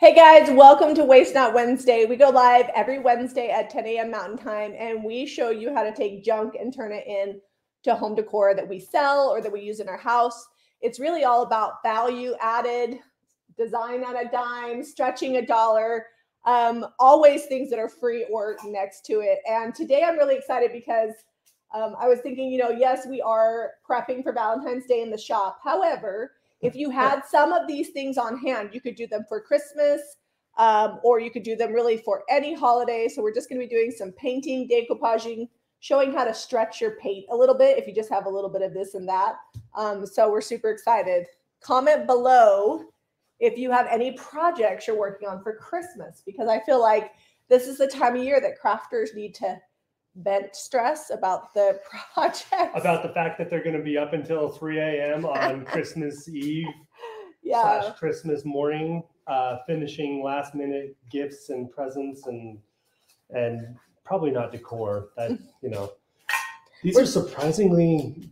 Hey guys, welcome to Waste Not Wednesday. We go live every Wednesday at 10 a.m. Mountain Time, and we show you how to take junk and turn it in to home decor that we sell or that we use in our house. It's really all about value added, design at a dime, stretching a dollar, um, always things that are free or next to it. And today I'm really excited because um, I was thinking, you know, yes, we are prepping for Valentine's Day in the shop. However, if you had some of these things on hand, you could do them for Christmas um, or you could do them really for any holiday. So we're just going to be doing some painting, decoupaging, showing how to stretch your paint a little bit if you just have a little bit of this and that. Um, so we're super excited. Comment below if you have any projects you're working on for Christmas because I feel like this is the time of year that crafters need to vent stress about the project. About the fact that they're going to be up until 3 a.m. on Christmas Eve yeah. slash Christmas morning, uh, finishing last minute gifts and presents and and probably not decor. That you know, these are surprisingly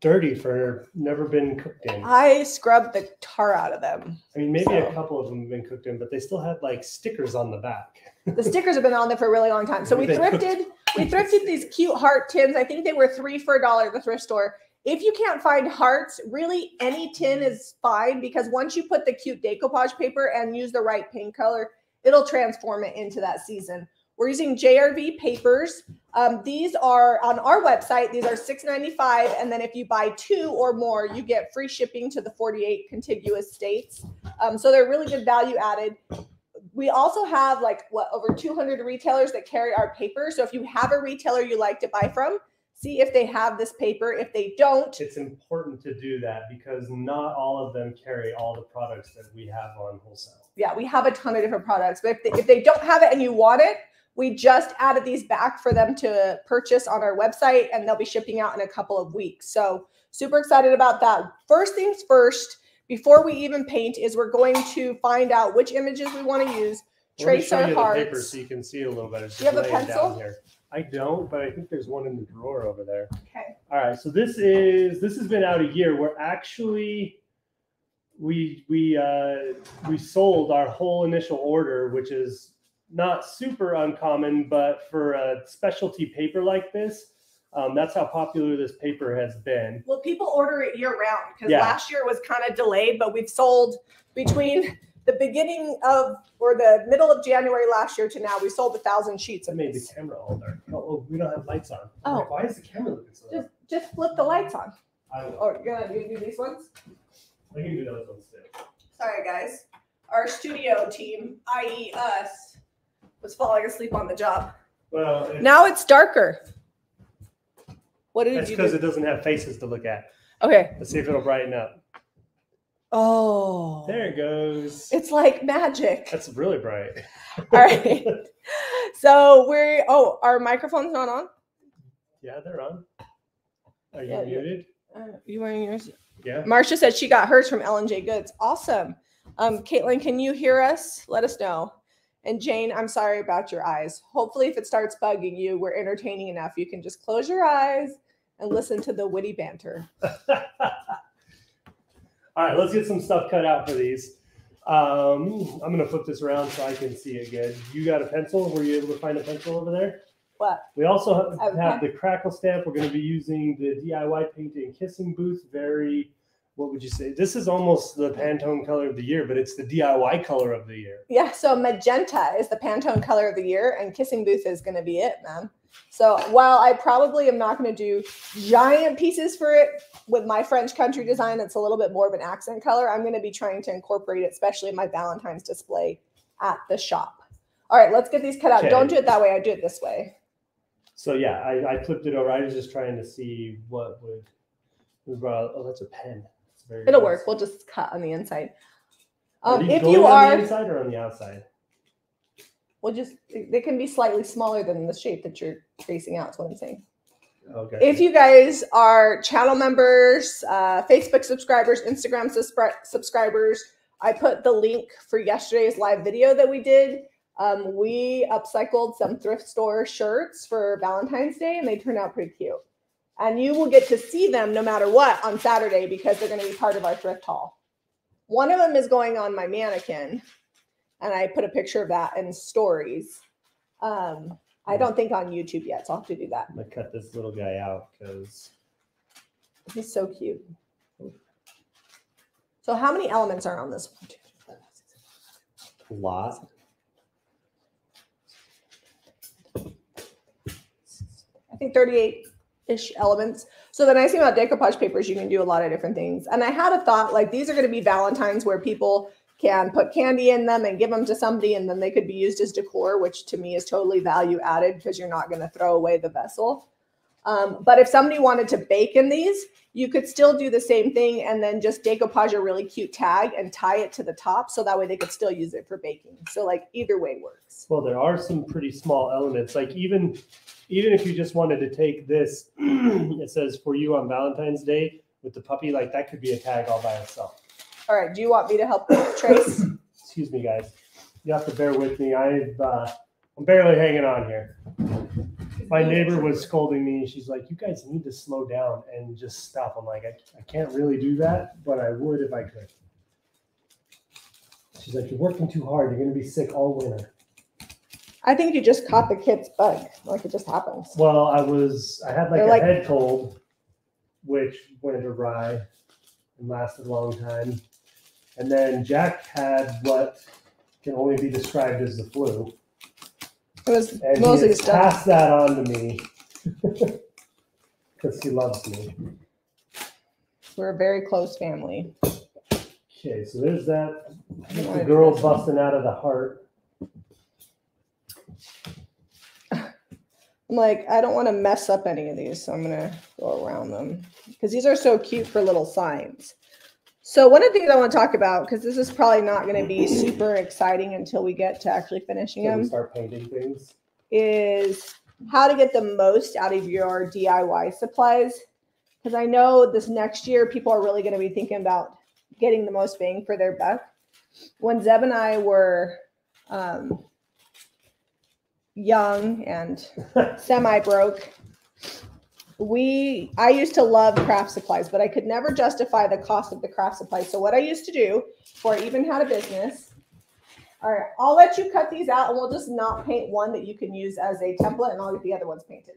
dirty for never been cooked in. I scrubbed the tar out of them. I mean, maybe So- a couple of them have been cooked in, but they still had like stickers on the back. The stickers have been on there for a really long time. So we thrifted, we thrifted these cute heart tins. I think they were three for a dollar at the thrift store. If you can't find hearts, really any tin is fine because once you put the cute decoupage paper and use the right paint color, it'll transform it into that season. We're using JRV papers. Um, these are on our website. These are $6.95. And then if you buy two or more, you get free shipping to the 48 contiguous states. Um, so they're really good value added. We also have like what over 200 retailers that carry our paper. So if you have a retailer you like to buy from, see if they have this paper. If they don't, It's important to do that because not all of them carry all the products that we have on wholesale. yeah, we have a ton of different products. But if they, if they don't have it and you want it, we just added these back for them to purchase on our website and they'll be shipping out in a couple of weeks. So super excited about that. First things first, before we even paint, is we're going to find out which images we want to use, Let trace show our you the paper so you can see a little better. Do you have a pencil? down Here. I don't, but I think there's one in the drawer over there. Okay. All right, so this is this has been out a year. We're actually we we uh, we sold our whole initial order, which is not super uncommon, but for a specialty paper like this, um, that's how popular this paper has been. Well, people order it year round because Yeah. last year was kind of delayed, but we've sold between the beginning of or the middle of January last year to now, we sold a thousand sheets I made the camera all dark. Oh, oh, we don't have lights on. Oh. like, why is the camera looking so Just dark? just flip the lights on. I will. Or you're gonna do do these ones? I can do those ones too. Sorry, guys. Our studio team, i.e., us, was falling asleep on the job. Well, Now it's darker. What did that's you because it doesn't have faces to look at. Okay. Let's see if it'll brighten up. Oh, There it goes. it's like magic. That's really bright. All right. So we're oh, our microphone's not on. yeah, they're on. Are you Yeah, muted? Uh, you wearing yours? Yeah. Marcia said she got hers from J Goods. Awesome. Um, Caitlin, can you hear us? Let us know. And Jane, I'm sorry about your eyes. Hopefully, if it starts bugging you, we're entertaining enough. You can just close your eyes and listen to the witty banter. All right, let's get some stuff cut out for these. Um, I'm gonna flip this around so I can see it good. You got a pencil? Were you able to find a pencil over there? What? We also have, have the crackle stamp. We're going to be using the DIY painting kissing booth. Very, what would you say? This is almost the Pantone color of the year, but it's the DIY color of the year. Yeah, so magenta is the Pantone color of the year, and Kissing Booth is going to be it, man. So while I probably am not going to do giant pieces for it with my French country design, that's a little bit more of an accent color, I'm going to be trying to incorporate it, especially in my Valentine's display at the shop. All right, let's get these cut out. Okay. Don't do it that way. I do it this way. So yeah, I, I flipped it over. I was just trying to see what would. we brought- Oh, that's a pen. It's very It'll nice. work. We'll just cut on the inside. Are Um, these if you on the inside or on the outside. We'll just, they can be slightly smaller than the shape that you're tracing out, is what I'm saying. Okay. If you guys are channel members, uh, Facebook subscribers, Instagram subscri- subscribers, I put the link for yesterday's live video that we did. Um, we upcycled some thrift store shirts for Valentine's Day and they turned out pretty cute. And you will get to see them no matter what on Saturday because they're going to be part of our thrift haul. One of them is going on my mannequin, and I put a picture of that in stories. Um, I don't think on YouTube yet, so I'll have to do that. I'm gonna cut this little guy out because He's so cute. So how many elements are on this one? Two, three, four, five, six, seven, a lot. I think 38 ish elements. So the nice thing about decoupage papers, you can do a lot of different things. And I had a thought like these are going to be Valentine's where people can put candy in them and give them to somebody and then they could be used as decor, which to me is totally value added because you're not going to throw away the vessel. Um, but if somebody wanted to bake in these, you could still do the same thing and then just decoupage a really cute tag and tie it to the top so that way they could still use it for baking. So like either way works. Well, there are some pretty small elements. Like even even if you just wanted to take this, it says for you on Valentine's Day with the puppy, like that could be a tag all by itself. All right. Do you want me to help trace? Excuse me, guys. You have to bear with me. I've uh, I'm barely hanging on here. My neighbor was scolding me. She's like, "You guys need to slow down and just stop." I'm like, "I, I can't really do that, but I would if I could." She's like, "You're working too hard. You're gonna be sick all winter." I think you just caught the kid's bug. Like it just happens. Well, I was I had like They're a like- head cold, which went awry and lasted a long time. And then Jack had what can only be described as the flu. It was And mostly he stuff. passed that on to me. Because he loves me. We're a very close family. Okay, so there's that. The girl do this one. busting out of the heart. I'm like, I don't want to mess up any of these, so I'm gonna go around them because these are so cute for little signs. So one of the things I want to talk about, because this is probably not going to be super exciting until we get to actually finishing them, start painting things? is how to get the most out of your DIY supplies. Because I know this next year, people are really going to be thinking about getting the most bang for their buck. When Zeb and I were um, young and semi broke, we I used to love craft supplies, but I could never justify the cost of the craft supplies. So what I used to do before I even had a business all right, I'll let you cut these out and we'll just not paint one that you can use as a template and I'll get the other ones painted.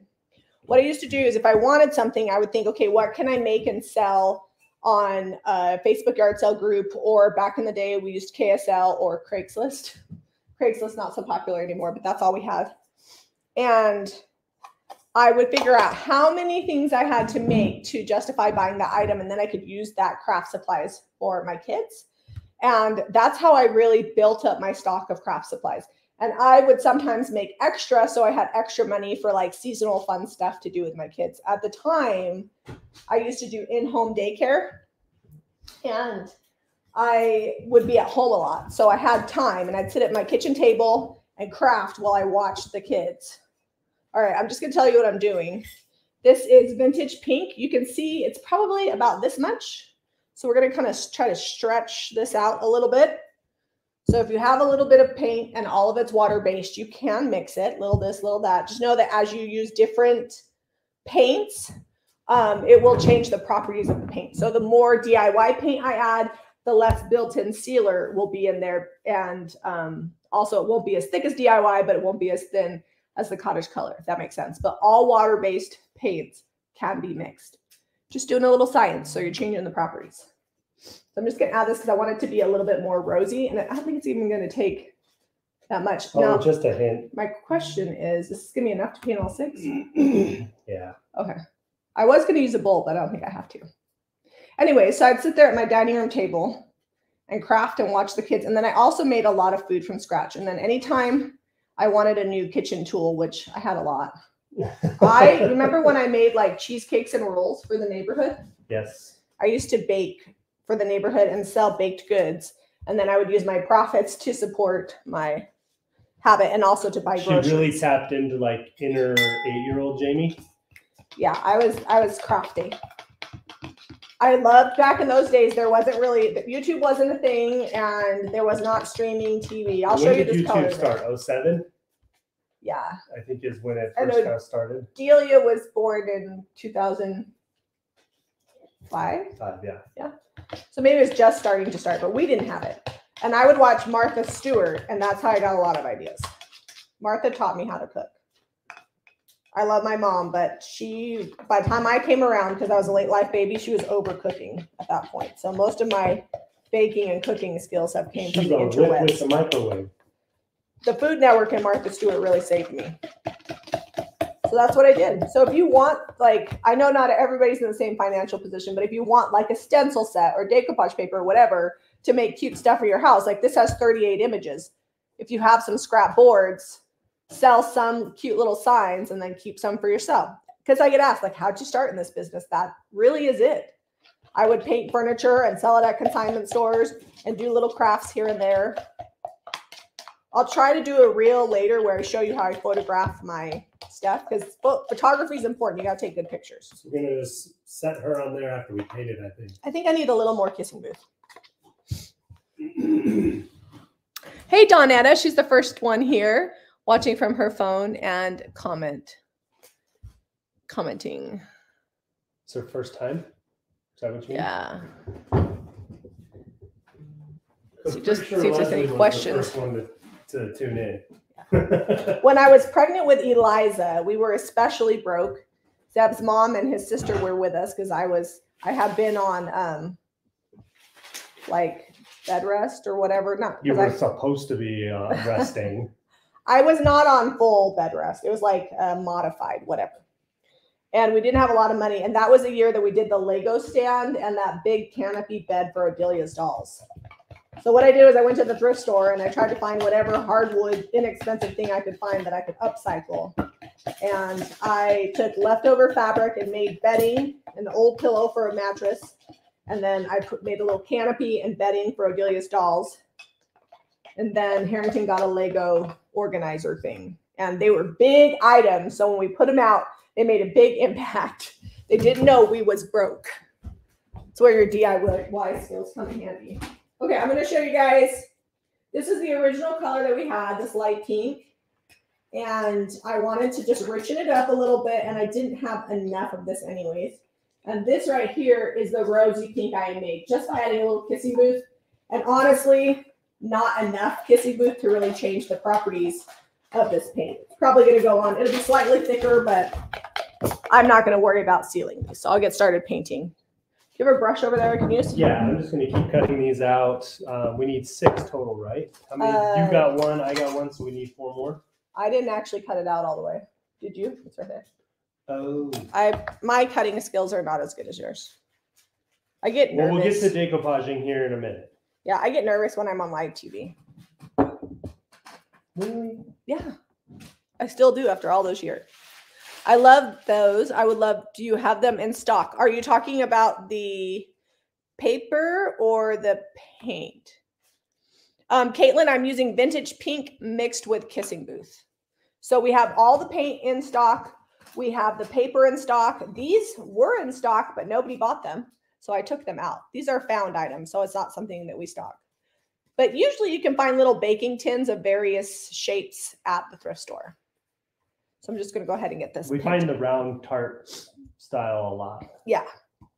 What I used to do is if I wanted something, I would think, okay, what can I make and sell on a Facebook yard sale group? Or back in the day, we used KSL or Craigslist. Craigslist not so popular anymore, but that's all we have. And I would figure out how many things I had to make to justify buying the item, and then I could use that craft supplies for my kids. And that's how I really built up my stock of craft supplies. And I would sometimes make extra. So I had extra money for like seasonal fun stuff to do with my kids. At the time, I used to do in home daycare and I would be at home a lot. So I had time and I'd sit at my kitchen table and craft while I watched the kids. All right, I'm just going to tell you what I'm doing. This is vintage pink. You can see it's probably about this much. So we're going to kind of try to stretch this out a little bit. So if you have a little bit of paint and all of it's water based, you can mix it, little this, little that. Just know that as you use different paints, um, it will change the properties of the paint. So the more DIY paint I add, the less built-in sealer will be in there. And um, also it won't be as thick as DIY, but it won't be as thin as the cottage color, if that makes sense. But all water-based paints can be mixed. Just doing a little science, so you're changing the properties. So I'm just gonna add this because I want it to be a little bit more rosy, and I don't think it's even gonna take that much. Oh, Now, just a hint. my question is, is this is gonna be enough to paint all six? Yeah. Okay. I was going to use a bowl, but I don't think I have to. Anyway, so I'd sit there at my dining room table and craft and watch the kids. And then I also made a lot of food from scratch. And then anytime I wanted a new kitchen tool, which I had a lot, I remember when I made like cheesecakes and rolls for the neighborhood. yes. I used to bake for the neighborhood and sell baked goods. And then I would use my profits to support my habit and also to buy She groceries. really tapped into like inner eight-year-old Jami. yeah i was i was crafty i loved back in those days there wasn't really youtube wasn't a thing and there was not streaming tv i'll show when you did this YouTube color start? 07, yeah I think is when it first know. got started. delia was born in 2005 Five, yeah. so maybe it was just starting to start but we didn't have it And I would watch Martha Stewart, and that's how I got a lot of ideas. Martha taught me how to cook. I love my mom, but she, by the time I came around, because I was a late life baby, she was overcooking at that point. So most of my baking and cooking skills have came from the with the microwave. The Food Network and Martha Stewart really saved me. So that's what I did. So if you want, like, I know not everybody's in the same financial position, but if you want like a stencil set or decoupage paper or whatever to make cute stuff for your house, like this has 38 images. If you have some scrap boards, sell some cute little signs and then keep some for yourself. Because I get asked, like, how'd you start in this business? That really is it. I would paint furniture and sell it at consignment stores and do little crafts here and there. I'll try to do a reel later where I show you how I photograph my stuff because photography is important. You got to take good pictures. We're gonna just set her on there after we paint it, I think. I think I need a little more kissing booth. Hey, Donetta, she's the first one here watching from her phone and comment, commenting. It's her first time. Is that what you mean? Yeah. I'm just pretty see if there's any questions. First one to, to tune in. When I was pregnant with Eliza, we were especially broke. Zeb's mom and his sister were with us because I was I have been on um like bed rest or whatever. Not you were I, supposed to be uh, resting. I was not on full bed rest. It was like uh, modified, whatever. And we didn't have a lot of money. And that was a year that we did the Lego stand and that big canopy bed for Adelia's dolls. So what I did was I went to the thrift store and I tried to find whatever hardwood, inexpensive thing I could find that I could upcycle. And I took leftover fabric and made bedding, an old pillow for a mattress. And then I put, made a little canopy and bedding for Adelia's dolls. And then Harrington got a Lego organizer thing. And they were big items. So when we put them out, they made a big impact. They didn't know we was broke. It's where your DIY skills come in handy. Okay, I'm gonna show you guys. This is the original color that we had, this light pink. And I wanted to just richen it up a little bit, and I didn't have enough of this anyways. And this right here is the rosy pink I made just by adding a little kissing booth. And honestly, not enough kissing booth to really change the properties of this paint. It's probably gonna go on. It'll be slightly thicker, but I'm not gonna worry about sealing these. So I'll get started painting. Do you have a brush over there I can use? Yeah, I'm just gonna keep cutting these out. Um, we need six total, right? How many? Uh, you got one, I got one, so we need four more. I didn't actually cut it out all the way. Did you? It's right there. Oh, I my cutting skills are not as good as yours. I get nervous. well, we'll get to decoupaging here in a minute. Yeah, I get nervous when I'm on live TV. Really? Yeah, I still do after all those years. I love those. I would love. Do you have them in stock? Are you talking about the paper or the paint? Um, Caitlin, I'm using vintage pink mixed with kissing booth. So we have all the paint in stock. We have the paper in stock. These were in stock, but nobody bought them. So I took them out. These are found items, so it's not something that we stock. But usually you can find little baking tins of various shapes at the thrift store. So I'm just going to go ahead and get this. We find the round tart style a lot. Yeah.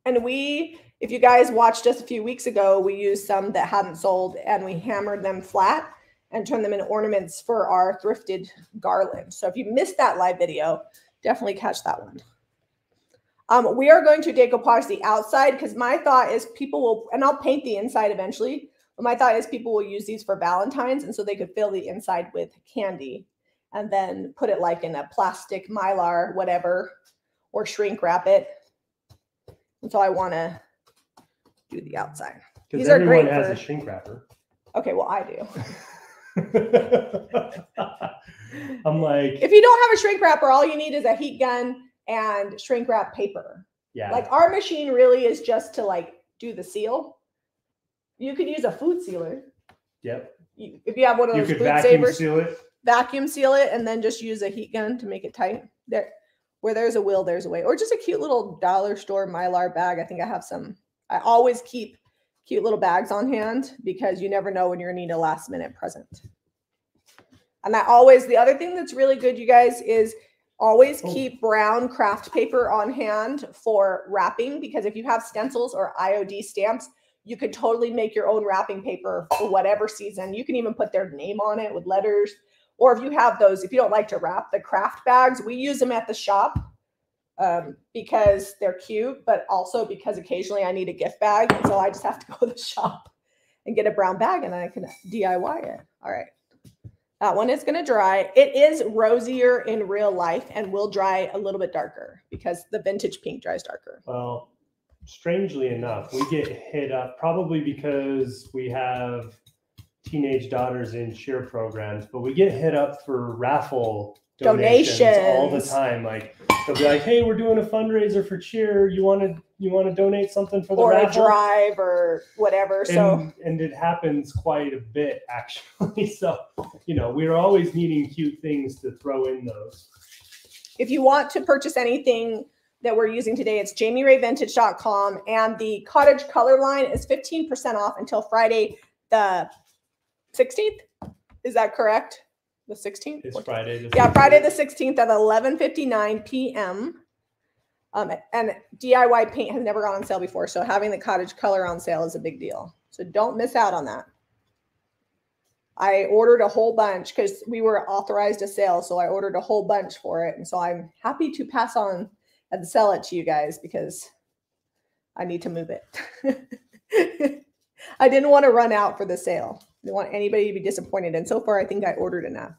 And we, if you guys watched us a few weeks ago, we used some that hadn't sold and we hammered them flat and turned them into ornaments for our thrifted garland. So if you missed that live video, definitely catch that one. Um, we are going to decoupage the outside because my thought is people will, and I'll paint the inside eventually. But my thought is people will use these for Valentine's, and so they could fill the inside with candy, and then put it like in a plastic mylar, whatever, or shrink wrap it. And so I want to do the outside. These are everyone great has for- a shrink wrapper. Okay, well I do. I'm like, If you don't have a shrink wrapper, all you need is a heat gun and shrink wrap paper. yeah, Like our machine really is just to like do the seal. You could use a food sealer. yep. You, if you have one of You those could food vacuum savers, seal it. vacuum seal it and then just use a heat gun to make it tight. There, where there's a will, there's a way. Or just a cute little dollar store mylar bag. I think I have some. I always keep cute little bags on hand because you never know when you're gonna need a last minute present. And I always the other thing that's really good, you guys, is always Oh. keep brown craft paper on hand for wrapping because if you have stencils or IOD stamps, You could totally make your own wrapping paper for whatever season. You can even put their name on it with letters. Or if you have those, if you don't like to wrap the craft bags, we use them at the shop um, because they're cute, but also because occasionally I need a gift bag. And so I just have to go to the shop and get a brown bag and then I can DIY it. All right. That one is going to dry. It is rosier in real life and will dry a little bit darker because the vintage pink dries darker. Well, strangely enough, we get hit up probably because we have teenage daughters in cheer programs, but we get hit up for raffle donations, all the time. Like they'll be like, "Hey, we're doing a fundraiser for cheer. You want to you want to donate something for the Or a drive or whatever. So and, and it happens quite a bit actually. So you know, we're always needing cute things to throw in those. if you want to purchase anything that we're using today, it's jamirayvintage.com and the cottage color line is 15% off until Friday the 16th. Is that correct? The 16th? It's Friday. the Yeah, Friday the 16th at 11:59 p.m. Um, and DIY paint has never gone on sale before, so having the cottage color on sale is a big deal. So don't miss out on that. I ordered a whole bunch because we were authorized a sale, so I ordered a whole bunch for it, and so I'm happy to pass on and sell it to you guys because I need to move it. I didn't want to run out for the sale. I didn't want anybody to be disappointed, and so far I think I ordered enough.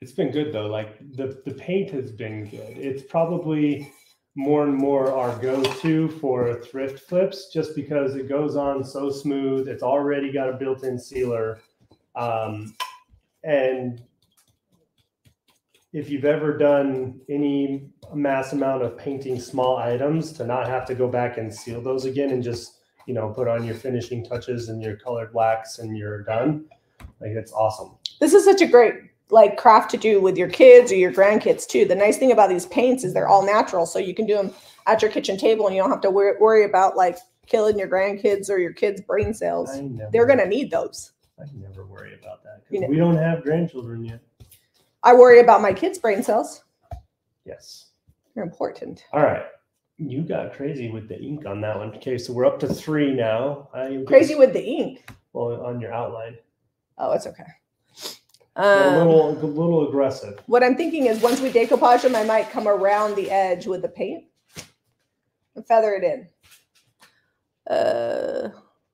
It's been good though. Like the the paint has been good. It's probably more and more our go-to for thrift flips, just because it goes on so smooth. It's already got a built-in sealer, um, and if you've ever done any mass amount of painting small items, to not have to go back and seal those again and just you know put on your finishing touches and your colored wax and you're done. Like it's awesome. this is such a great like craft to do with your kids or your grandkids too. The nice thing about these paints is they're all natural, so you can do them at your kitchen table, and you don't have to wor- worry about like killing your grandkids or your kids' brain cells. Never, They're gonna need those. I never worry about that You know- we don't have grandchildren yet. I worry about my kids' brain cells. Yes. They're important. All right. You got crazy with the ink on that one. Okay, so we're up to three now. I Crazy with the ink. well on your outline. Oh, it's okay. Got a Um, little, a little aggressive. what I'm thinking is once we decoupage them, I might come around the edge with the paint and feather it in. Uh,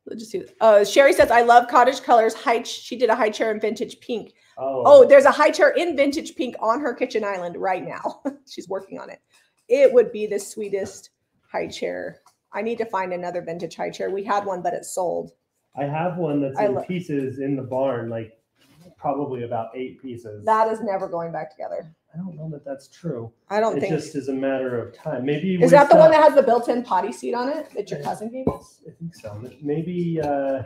let's just see. Uh, Sherry says, I love cottage colors. High, she did a high chair in vintage pink. Oh, Oh, there's a high chair in vintage pink on her kitchen island right now. She's working on it. It would be the sweetest high chair. I need to find another vintage high chair. We had one, but it sold. I have one that's I in pieces in the barn, like probably about eight pieces. That is never going back together. I don't know that that's true. I don't It think. just is a matter of time. Maybe Is that the one that has the built-in potty seat on it that your cousin gave us? I think so. Maybe, uh,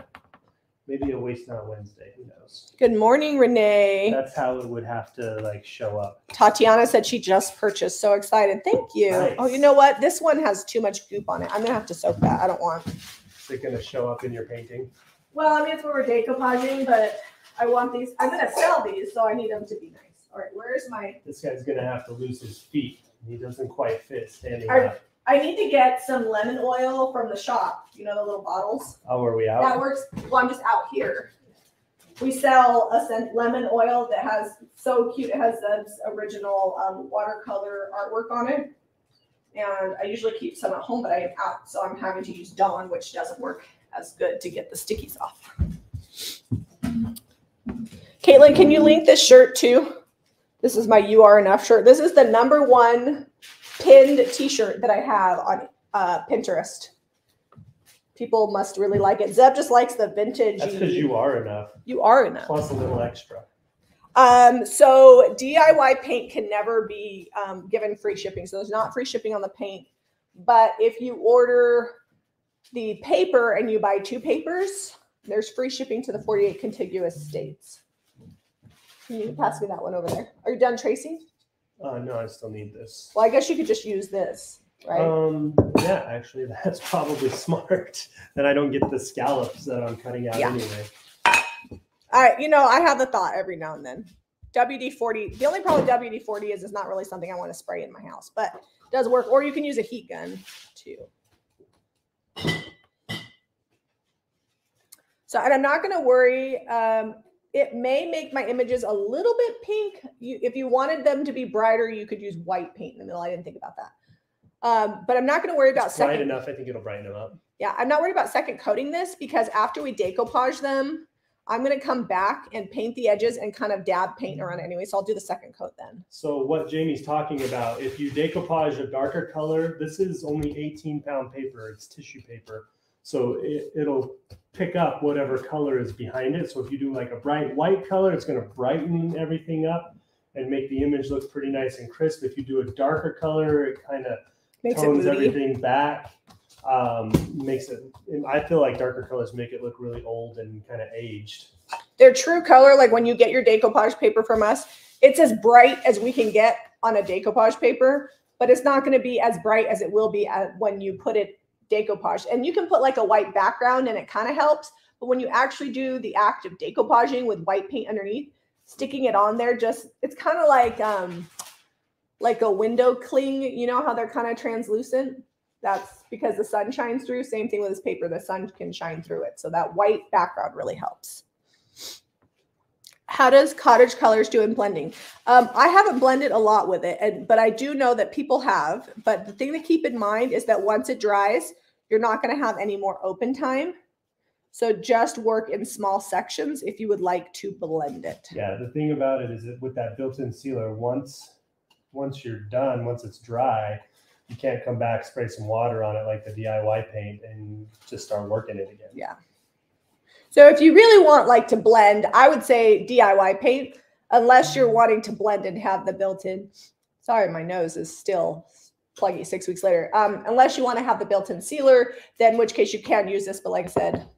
maybe a waste not Wednesday. Who knows? Good morning, Renee. That's how it would have to like show up. Tatiana said she just purchased. So excited. Thank you. Oh, you know what? This one has too much goop on it. I'm gonna have to soak that. I don't want. Is it going to show up in your painting? Well, I mean, it's where we're decoupaging, but I want these. I'm gonna sell these, so I need them to be nice. All right, where's my? This guy's going to have to lose his feet. He doesn't quite fit standing Are- up. I need to get some lemon oil from the shop. You know the little bottles. Oh, are we out? That works. Well, I'm just out here. We sell a scent lemon oil that has so cute. It has Zeb's original um, watercolor artwork on it. And I usually keep some at home, but I am out, so I'm having to use Dawn, which doesn't work as good to get the stickies off. Caitlin, can you link this shirt too? This is my You Are Enough shirt. This is the number one pinned T-shirt that I have on uh, Pinterest. People must really like it. Zeb just likes the vintage. That's because you are enough, you are enough. plus a little extra. Um, so DIY paint can never be um, given free shipping. So there's not free shipping on the paint. But if you order the paper and you buy two papers, there's free shipping to the 48 contiguous states. Can you pass me that one over there? Are you done tracing? Uh, no, I still need this. Well, I guess you could just use this, right? Um, yeah, actually, that's probably smart. Then I don't get the scallops that I'm cutting out Yeah. anyway. I, you know, I have the thought every now and then. WD 40. The only problem with WD 40 is it's not really something I want to spray in my house, but it does work. Or you can use a heat gun too. So, and I'm not going to worry. Um, it may make my images a little bit pink. You, if you wanted them to be brighter, you could use white paint in the middle. I didn't think about that. Um, but I'm not going to worry about It's bright enough. I think it'll brighten them up. Yeah, I'm not worried about second coating this because after we decoupage them, I'm going to come back and paint the edges and kind of dab paint around it anyway. So I'll do the second coat then. So what Jami's talking about, if you decoupage a darker color, this is only 18 pound paper. It's tissue paper. So it, it'll pick up whatever color is behind it. So if you do like a bright white color, it's going to brighten everything up and make the image look pretty nice and crisp. If you do a darker color, it kind of Makes tones everything back. Um, makes it, I feel like darker colors make it look really old and kind of aged. Their true color, like when you get your decoupage paper from us, it's as bright as we can get on a decoupage paper, but it's not going to be as bright as it will be at, when you put it decoupaged. And you can put like a white background and it kind of helps. But when you actually do the act of decoupaging with white paint underneath, sticking it on there, just it's kind of like um like a window cling. You know how they're kind of translucent? That's because the sun shines through. Same thing with this paper, the sun can shine through it. So that white background really helps. How does cottage colors do in blending? Um, I haven't blended a lot with it, and but I do know that people have. But the thing to keep in mind is that once it dries, you're not going to have any more open time. So just work in small sections if you would like to blend it. Yeah, the thing about it is that with that built-in sealer, once once you're done, once it's dry, you can't come back, spray some water on it like the DIY paint, and just start working it again. Yeah. So if you really want like to blend, I would say DIY paint, unless you're wanting to blend and have the built-in. Sorry, my nose is still pluggy six weeks later. Um, unless you want to have the built-in sealer, then in which case you can use this. But like I said,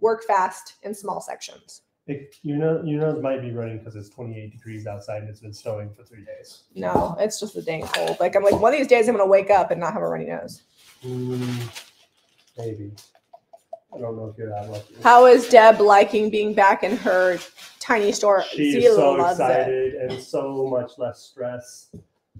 work fast in small sections. It, you know, your nose might be running because it's 28 degrees outside and it's been snowing for three days. No, it's just a dang cold. Like I'm like one of these days I'm gonna wake up and not have a runny nose. Mm, maybe. I don't know if you're that lucky. How is Deb liking being back in her tiny store? She Zia is so loves it. excited and so much less stress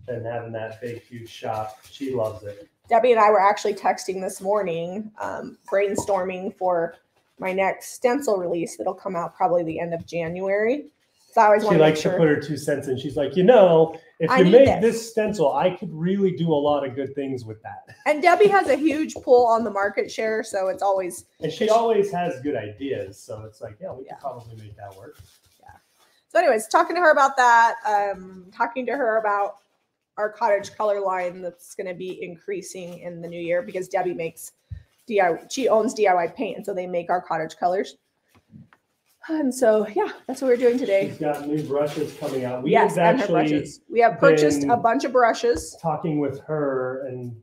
than having that big, huge shop. She loves it. Debbie and I were actually texting this morning, um, brainstorming for my next stencil release that'll come out probably the end of January. So I always She want to likes to put her two cents in. She's like, you know, if I you make this." this stencil, I could really do a lot of good things with that. and Debbie has a huge pull on the market share, so it's always And she always has good ideas. So it's like, yeah, we Yeah. could probably make that work. Yeah. So. Anyways, talking to her about that, um, talking to her about our cottage color line that's going to be increasing in the new year because Debbie makes DIY. She owns DIY paint, and so they make our cottage colors. And so, yeah, that's what we're doing today. She's got new brushes coming out. We yes, have and her actually brushes. We have purchased a bunch of brushes. talking with her and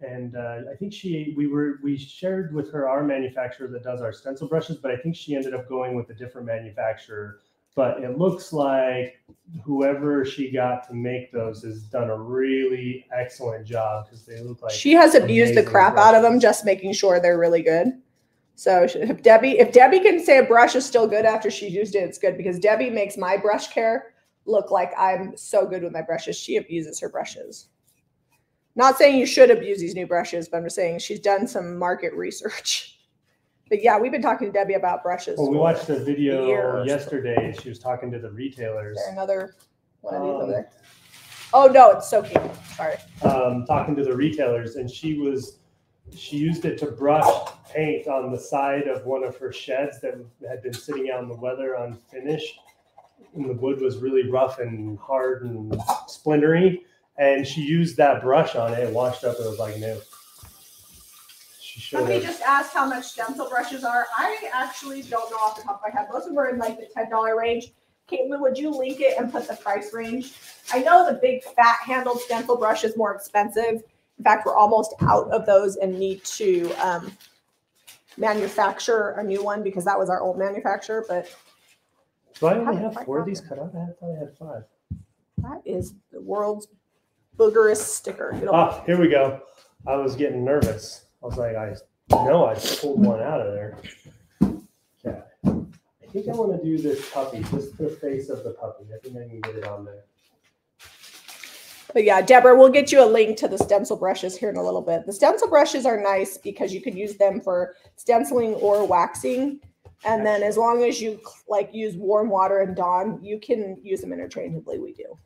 and uh, I think she we were we shared with her our manufacturer that does our stencil brushes, but I think she ended up going with a different manufacturer. But it looks like whoever she got to make those has done a really excellent job because they look like she has abused the crap out of them, just making sure they're really good. So if Debbie, if Debbie can say a brush is still good after she used it, it's good because Debbie makes my brush care look like I'm so good with my brushes. She abuses her brushes. Not saying you should abuse these new brushes, but I'm just saying she's done some market research. But yeah, we've been talking to Debbie about brushes. Well, we watched a video yesterday. She was talking to the retailers, Is there another one of these over Um, there? Oh no, it's so cute. Sorry. um, talking to the retailers, and she was she used it to brush paint on the side of one of her sheds that had been sitting out in the weather unfinished. And the wood was really rough and hard and splintery. And she used that brush on it and washed up. It was like new. She should Somebody just asked how much stencil brushes are. I actually don't know off the top of my head. Most of them are in like the ten dollar range. Caitlin, would you link it and put the price range? I know the big fat handled stencil brush is more expensive. In fact, we're almost out of those and need to um, manufacture a new one because that was our old manufacturer. But Do I only have four of these cut out? I thought I had five. that is the world's boogerous sticker. It'll- Ah, here we go. I was getting nervous. I was like, I know I pulled one out of there. Okay. I think I want to do this puppy, just the face of the puppy. I think I can get it on there. But yeah, Deborah, we'll get you a link to the stencil brushes here in a little bit. The stencil brushes are nice because you can use them for stenciling or waxing. And then as long as you like use warm water and Dawn, you can use them interchangeably. We do.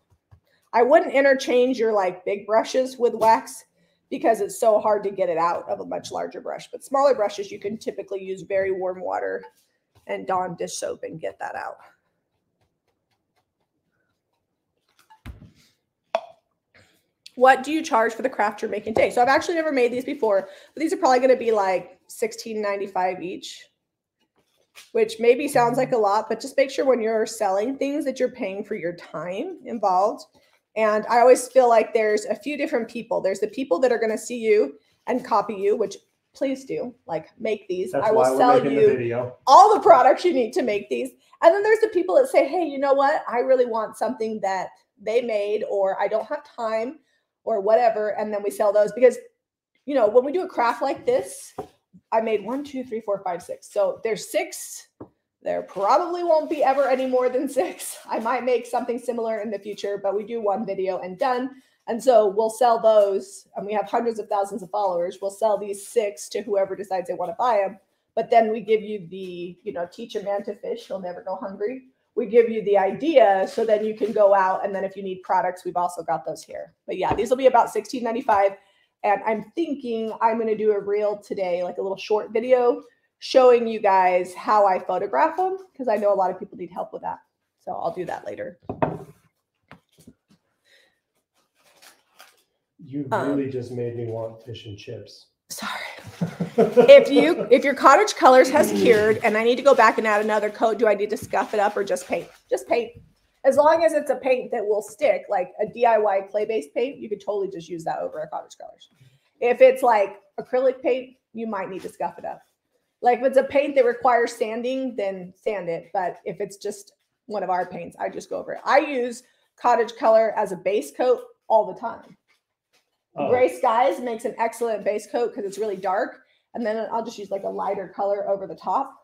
I wouldn't interchange your like big brushes with wax because it's so hard to get it out of a much larger brush. But smaller brushes, you can typically use very warm water and Dawn dish soap and get that out. What do you charge for the craft you're making today? So I've actually never made these before, but these are probably going to be like $16.95 each, which maybe sounds like a lot, but just make sure when you're selling things that you're paying for your time involved. And I always feel like there's a few different people. There's the people that are going to see you and copy you, which please do like make these. That's I will sell the you video. all the products you need to make these. And then there's the people that say, hey, you know what? I really want something that they made, or I don't have time, or whatever. And then we sell those because, you know, when we do a craft like this, I made one, two, three, four, five, six. So there's six. There probably won't be ever any more than six. I might make something similar in the future, but we do one video and done. And so we'll sell those, and we have hundreds of thousands of followers. We'll sell these six to whoever decides they want to buy them. But then we give you the, you know, teach a man to fish, he'll never go hungry. We give you the idea so then you can go out. And then if you need products, we've also got those here. But yeah, these will be about $16.95. And I'm thinking I'm going to do a reel today, like a little short video showing you guys how I photograph them because I know a lot of people need help with that. So I'll do that later. You Um, really just made me want fish and chips. Sorry. if you if your cottage colors has cured and I need to go back and add another coat, do I need to scuff it up or just paint? Just paint. As long as it's a paint that will stick, like a DIY clay-based paint, you could totally just use that over a cottage colors. If it's like acrylic paint, you might need to scuff it up. Like if it's a paint that requires sanding, then sand it. But if it's just one of our paints, I just go over it. I use cottage color as a base coat all the time. Oh, Gray Skies makes an excellent base coat because it's really dark. And then I'll just use like a lighter color over the top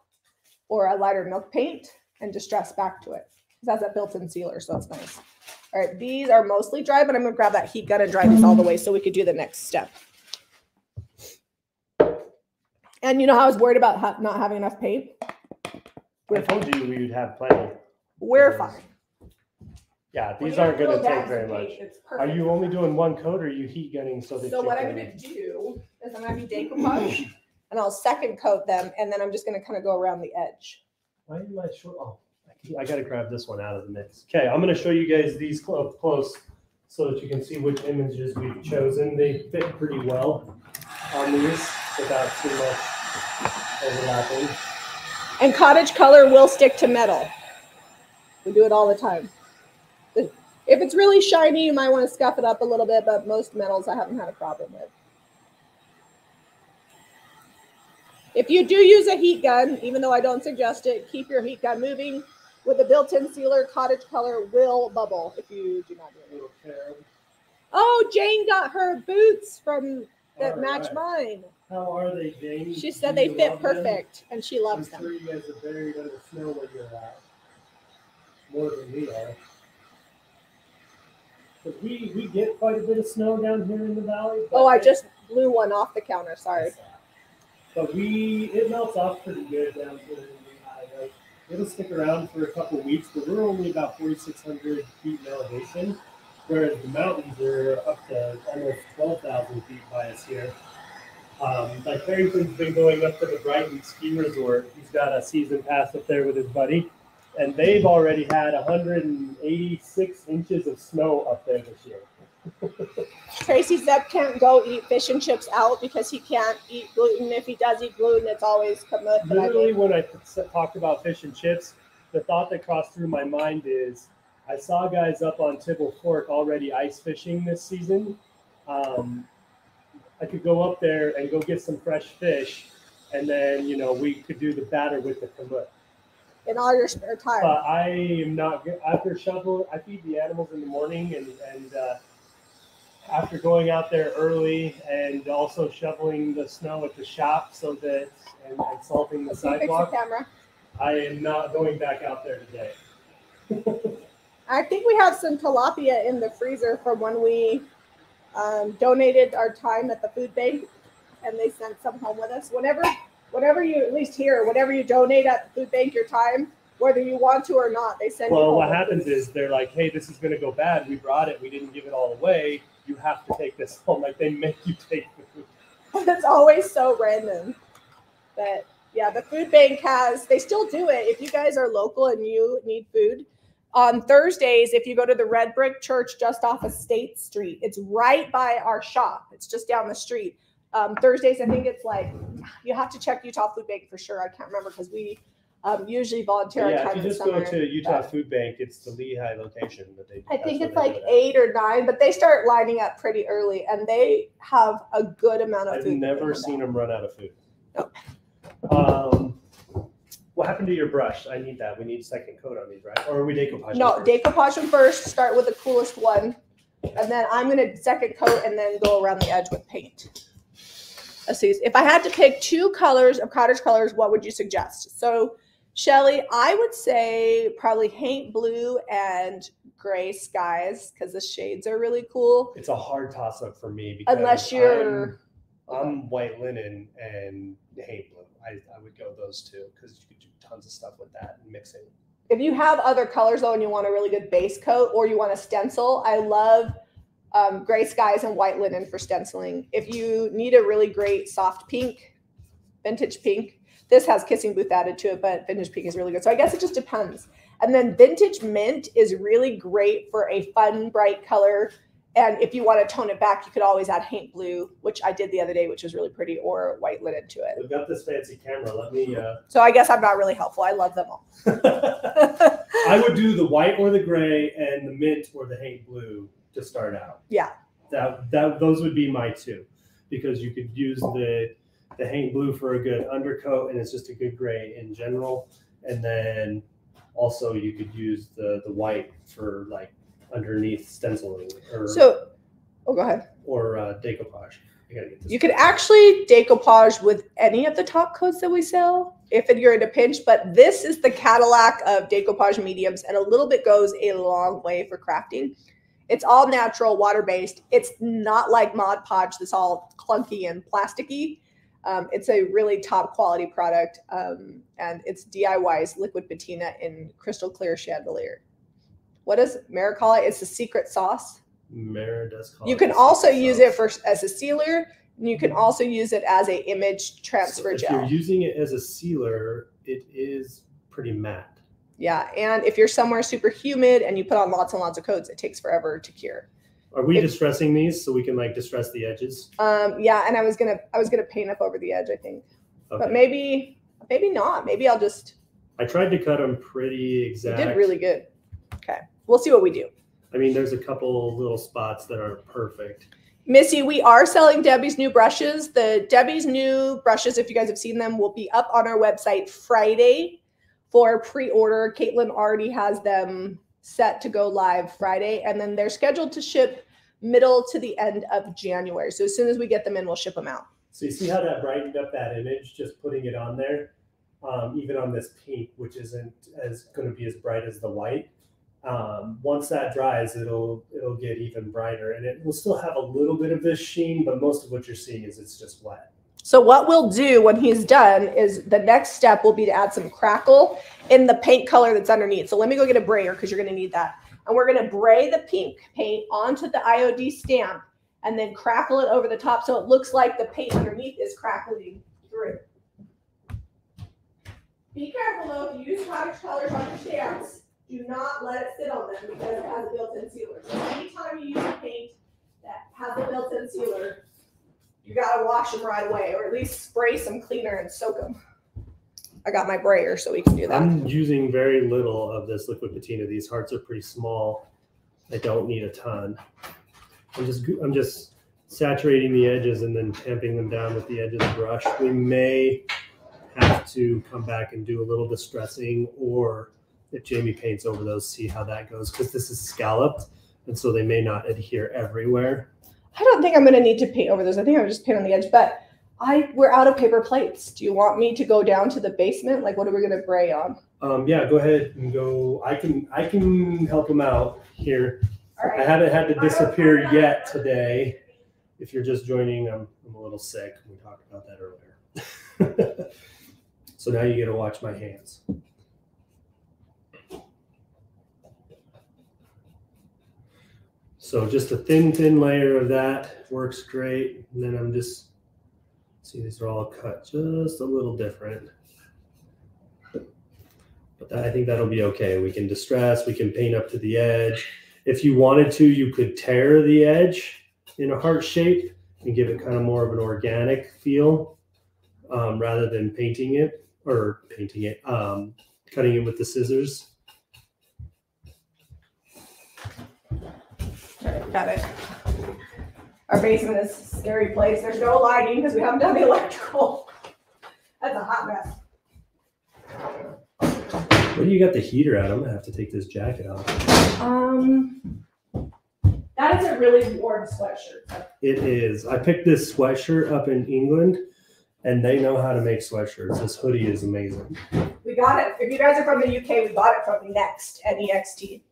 or a lighter milk paint and distress back to it. It has a built-in sealer, so it's nice. All right, these are mostly dry, but I'm gonna grab that heat gun and dry these all the way so we could do the next step. And you know how I was worried about ha- not having enough paint? We're fine. told you we would have plenty. We're fine. Yeah, these aren't going to take very much. Are you only doing one coat or are you heat gunning so that So what I'm gonna do is I'm gonna decoupage and I'll second coat them and then I'm just gonna kind of go around the edge. Why am I short? Oh, I got to grab this one out of the mix. Okay, I'm going to show you guys these close, close so that you can see which images we've chosen. They fit pretty well on these without too much overlapping. And cottage color will stick to metal. We do it all the time. If it's really shiny, you might want to scuff it up a little bit, but most metals I haven't had a problem with. If you do use a heat gun, even though I don't suggest it, keep your heat gun moving. With a built-in sealer, cottage color will bubble if you do not do it. Oh, Jane got her boots from that All match right. mine. How are they, Jane? She said Do they fit love them? perfect, and she loves I'm them. sure you guys are buried under snow where you're at. More than we are. But we, we get quite a bit of snow down here in the valley. Oh, I just blew one off the counter. Sorry. But we, it melts off pretty good down here in the. Like, it'll stick around for a couple weeks, but we're only about 4,600 feet in elevation, whereas the mountains are up to almost 12,000 feet by us here. Um, like Harrington's been going up to the Brighton Ski Resort. He's got a season pass up there with his buddy, and they've already had 186 inches of snow up there this year. Tracy Zeb can't go eat fish and chips out because he can't eat gluten. If he does eat gluten, it's always I Literally, when I talked about fish and chips, the thought that crossed through my mind is I saw guys up on Tibble Fork already ice fishing this season. Um, I could go up there and go get some fresh fish, and then you know we could do the batter with the kamut. In all your spare time. But I am not good after shovel. I feed the animals in the morning, and and uh, after going out there early and also shoveling the snow at the shop so that and, and salting the Let's see, the sidewalk. camera. I am not going back out there today. I think we have some tilapia in the freezer from when we um, donated our time at the food bank, and they sent some home with us. Whenever, whatever you at least here, whatever you donate at the food bank, your time, whether you want to or not, they send you. Well, what happens food. is they're like, hey, this is going to go bad. We brought it. We didn't give it all away. You have to take this home. Like they make you take the food. it's always so random. But yeah, the food bank has, they still do it. If you guys are local and you need food, on Thursdays, if you go to the Red Brick Church just off of State Street, it's right by our shop. It's just down the street. Um, Thursdays, I think it's like, you have to check Utah Food Bank for sure. I can't remember because we um, usually volunteer yeah, if you just go to Utah but- Food Bank, it's the Lehi location that they. I think it's like do it at. eight or nine, but they start lining up pretty early and they have a good amount of food I've food. never seen them run out of food. Nope. Um, what happened to your brush? I need that. We need second coat on these, right? Or are we decoupage? No, first? decoupage them first, start with the coolest one. And then I'm gonna second coat and then go around the edge with paint. Let's see, if I had to pick two colors of cottage colors, what would you suggest? So Shelly, I would say probably haint blue and gray skies because the shades are really cool. It's a hard toss up for me because Unless you're I'm, I'm white linen and haint blue. I, I would go those two because you could do tons of stuff with that and mixing. if you have other colors though and you want a really good base coat or you want a stencil, I love um, gray skies and white linen for stenciling. If you need a really great soft pink, vintage pink, this has kissing booth added to it, but vintage pink is really good. So I guess it just depends. And then vintage mint is really great for a fun, bright color. And if you want to tone it back, you could always add haint blue, which I did the other day, which was really pretty, or white linen to it. We've got this fancy camera. Let me. Uh, So I guess I'm not really helpful. I love them all. I would do the white or the gray and the mint or the haint blue to start out. Yeah. That that those would be my two, because you could use the the haint blue for a good undercoat and it's just a good gray in general, and then also you could use the the white for like underneath stenciling or So, oh, go ahead. or uh, decoupage. I gotta get this. You could actually decoupage with any of the top coats that we sell if you're in a pinch, but this is the Cadillac of decoupage mediums, and a little bit goes a long way for crafting. It's all natural, water based. It's not like Mod Podge that's all clunky and plasticky. Um, it's a really top quality product, um, and it's DIY's liquid patina in crystal clear chandelier. What does Mara call it? It's the secret sauce. Mara does call You can also use sauce. it for as a sealer. and You can also use it as a image transfer So if you're using it as a sealer, it is pretty matte. Yeah, and if you're somewhere super humid and you put on lots and lots of coats, it takes forever to cure. Are we If- distressing these so we can like distress the edges? Um, yeah, and I was gonna I was gonna paint up over the edge, I think, but maybe maybe not. Maybe I'll just. I tried to cut them pretty You exact. did really good. Okay, we'll see what we do. I mean, there's a couple little spots that are perfect. Missy, we are selling Debbie's new brushes. The Debbie's new brushes, if you guys have seen them, will be up on our website Friday for pre-order. Caitlin already has them set to go live Friday, and then they're scheduled to ship middle to the end of January. So as soon as we get them in, we'll ship them out. So you see how that brightened up that image, just putting it on there, um, even on this pink, which isn't as going to be as bright as the white. Um, once that dries, it'll it'll get even brighter, and it will still have a little bit of this sheen, but most of what you're seeing is it's just wet. So what we'll do when he's done is the next step will be to add some crackle in the paint color that's underneath. So let me go get a brayer because you're going to need that. And we're going to bray the pink paint onto the IOD stamp and then crackle it over the top so it looks like the paint underneath is crackling through. Be careful though, if you use cottage colors on your stamps, do not let it sit on them because it has a built-in sealer. So anytime you use a paint that has a built-in sealer, you gotta wash them right away, or at least spray some cleaner and soak them. I got my brayer, so we can do that. I'm using very little of this liquid patina. These hearts are pretty small. I don't need a ton. I'm just I'm just saturating the edges and then tamping them down with the edge of the brush. We may have to come back and do a little distressing, or if Jami paints over those, see how that goes because this is scalloped, and so they may not adhere everywhere. I don't think I'm gonna need to paint over those. I think I'll just paint on the edge, but I we're out of paper plates. Do you want me to go down to the basement? Like, what are we gonna bray on? Um, yeah, go ahead and go. I can I can help them out here. All I haven't had to disappear yet today. If you're just joining, I'm, I'm a little sick. We talked about that earlier. so now you get to watch my hands. So just a thin, thin layer of that works great. And then I'm just, see, these are all cut just a little different. But that, I think that'll be okay. We can distress, we can paint up to the edge. If you wanted to, you could tear the edge in a heart shape and give it kind of more of an organic feel um, rather than painting it or painting it, um, cutting it with the scissors. Got it. Our basement is a scary place. There's no lighting because we haven't done the electrical. That's a hot mess. Where do you got the heater at? I'm gonna have to take this jacket off. Um, that is a really warm sweatshirt. It is. I picked this sweatshirt up in England, and they know how to make sweatshirts. This hoodie is amazing. We got it. If you guys are from the UK, we bought it from Next, N E X T.